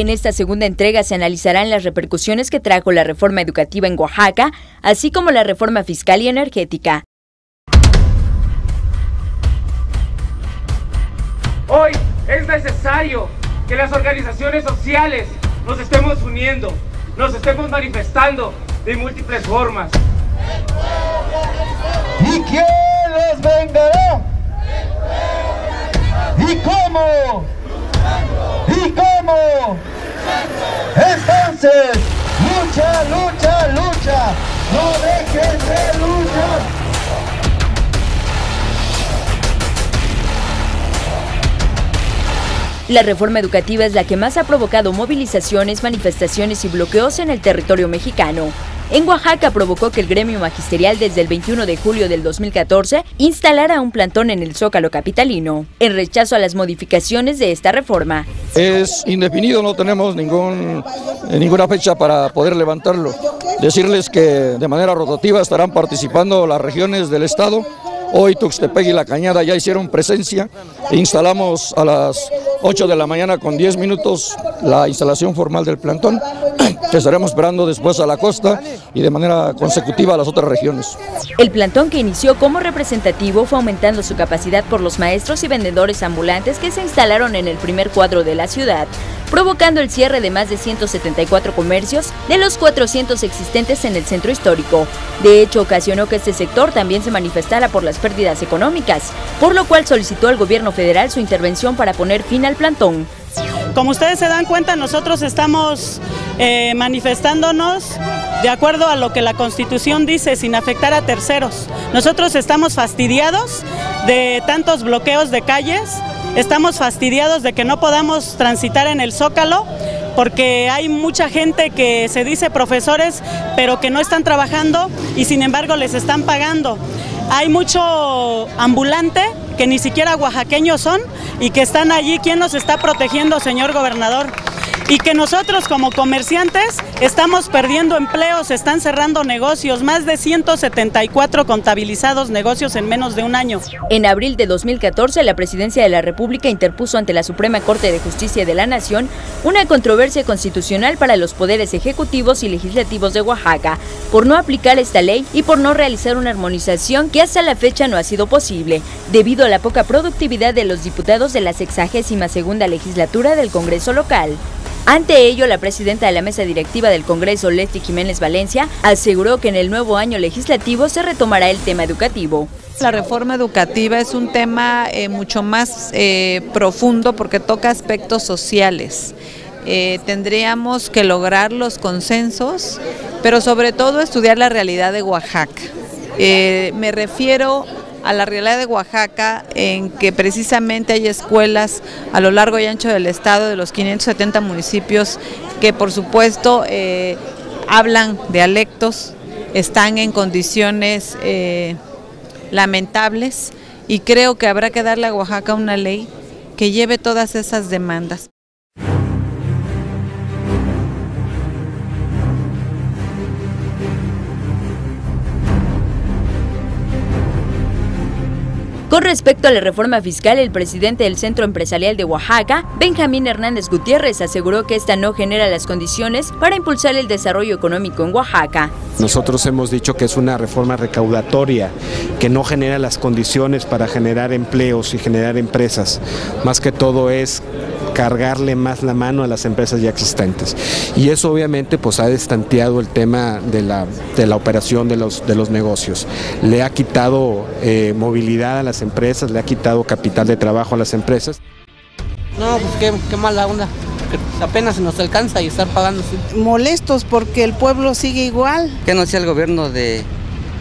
En esta segunda entrega se analizarán las repercusiones que trajo la reforma educativa en Oaxaca, así como la reforma fiscal y energética. Hoy es necesario que las organizaciones sociales nos estemos uniendo, nos estemos manifestando de múltiples formas. ¿Y quién les vengará? ¿Y cómo? Entonces, lucha, lucha, lucha. No dejes de luchar. La reforma educativa es la que más ha provocado movilizaciones, manifestaciones y bloqueos en el territorio mexicano. En Oaxaca provocó que el gremio magisterial desde el 21 de julio del 2014 instalara un plantón en el Zócalo capitalino, en rechazo a las modificaciones de esta reforma. Es indefinido, no tenemos ningún, ninguna fecha para poder levantarlo. Decirles que de manera rotativa estarán participando las regiones del Estado Hoy Tuxtepec y La Cañada ya hicieron presencia. Instalamos a las 8 de la mañana con 10 minutos la instalación formal del plantón, que estaremos esperando después a la costa y de manera consecutiva a las otras regiones. El plantón que inició como representativo fue aumentando su capacidad por los maestros y vendedores ambulantes que se instalaron en el primer cuadro de la ciudad, provocando el cierre de más de 174 comercios de los 400 existentes en el centro histórico. De hecho, ocasionó que este sector también se manifestara por las pérdidas económicas, por lo cual solicitó al gobierno federal su intervención para poner fin al plantón. Como ustedes se dan cuenta, nosotros estamos eh, manifestándonos de acuerdo a lo que la Constitución dice, sin afectar a terceros. Nosotros estamos fastidiados de tantos bloqueos de calles, estamos fastidiados de que no podamos transitar en el Zócalo porque hay mucha gente que se dice profesores, pero que no están trabajando y sin embargo les están pagando. Hay mucho ambulante que ni siquiera oaxaqueños son y que están allí. ¿Quién nos está protegiendo, señor gobernador? Y que nosotros como comerciantes estamos perdiendo empleos, están cerrando negocios, más de 174 contabilizados negocios en menos de un año. En abril de 2014, la Presidencia de la República interpuso ante la Suprema Corte de Justicia de la Nación una controversia constitucional para los poderes ejecutivos y legislativos de Oaxaca por no aplicar esta ley y por no realizar una armonización que hasta la fecha no ha sido posible, debido a la poca productividad de los diputados de la 62 segunda legislatura del Congreso local. Ante ello, la presidenta de la mesa directiva del Congreso, Leti Jiménez Valencia, aseguró que en el nuevo año legislativo se retomará el tema educativo. La reforma educativa es un tema eh, mucho más eh, profundo porque toca aspectos sociales. Eh, tendríamos que lograr los consensos, pero sobre todo estudiar la realidad de Oaxaca. me refiero a la realidad de Oaxaca en que precisamente hay escuelas a lo largo y ancho del estado de los 570 municipios que por supuesto eh, hablan dialectos, están en condiciones eh, lamentables y creo que habrá que darle a Oaxaca una ley que lleve todas esas demandas. Con respecto a la reforma fiscal, el presidente del Centro Empresarial de Oaxaca, Benjamín Hernández Gutiérrez, aseguró que esta no genera las condiciones para impulsar el desarrollo económico en Oaxaca. Nosotros hemos dicho que es una reforma recaudatoria, que no genera las condiciones para generar empleos y generar empresas. Más que todo es cargarle más la mano a las empresas ya existentes. Y eso obviamente pues ha destanteado el tema de la, de la operación de los, de los negocios. Le ha quitado eh, movilidad a las empresas, le ha quitado capital de trabajo a las empresas. No, pues qué, qué mala onda. apenas se nos alcanza y estar pagando. Molestos porque el pueblo sigue igual. Que no sea el gobierno de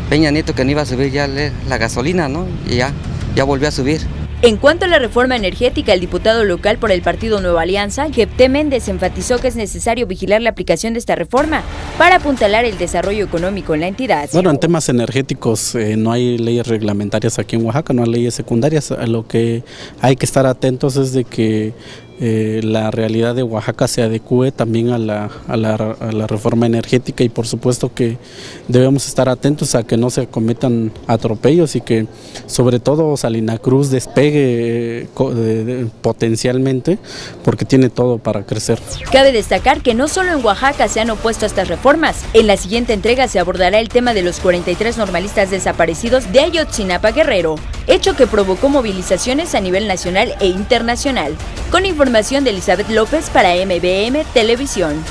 Peña Nieto que no iba a subir ya la gasolina, ¿no? Y ya, ya volvió a subir. En cuanto a la reforma energética, el diputado local por el partido Nueva Alianza, Jepté Méndez, enfatizó que es necesario vigilar la aplicación de esta reforma para apuntalar el desarrollo económico en la entidad. Bueno, en temas energéticos eh, no hay leyes reglamentarias aquí en Oaxaca, no hay leyes secundarias. Lo que hay que estar atentos es de que eh, la realidad de Oaxaca se adecue también a la, a, la, reforma energética y por supuesto que debemos estar atentos a que no se cometan atropellos y que sobre todo Salina Cruz despegue eh, potencialmente porque tiene todo para crecer. Cabe destacar que no solo en Oaxaca se han opuesto a estas reformas. En la siguiente entrega se abordará el tema de los 43 normalistas desaparecidos de Ayotzinapa Guerrero, hecho que provocó movilizaciones a nivel nacional e internacional. Con información de Elizabeth López para MBM Televisión.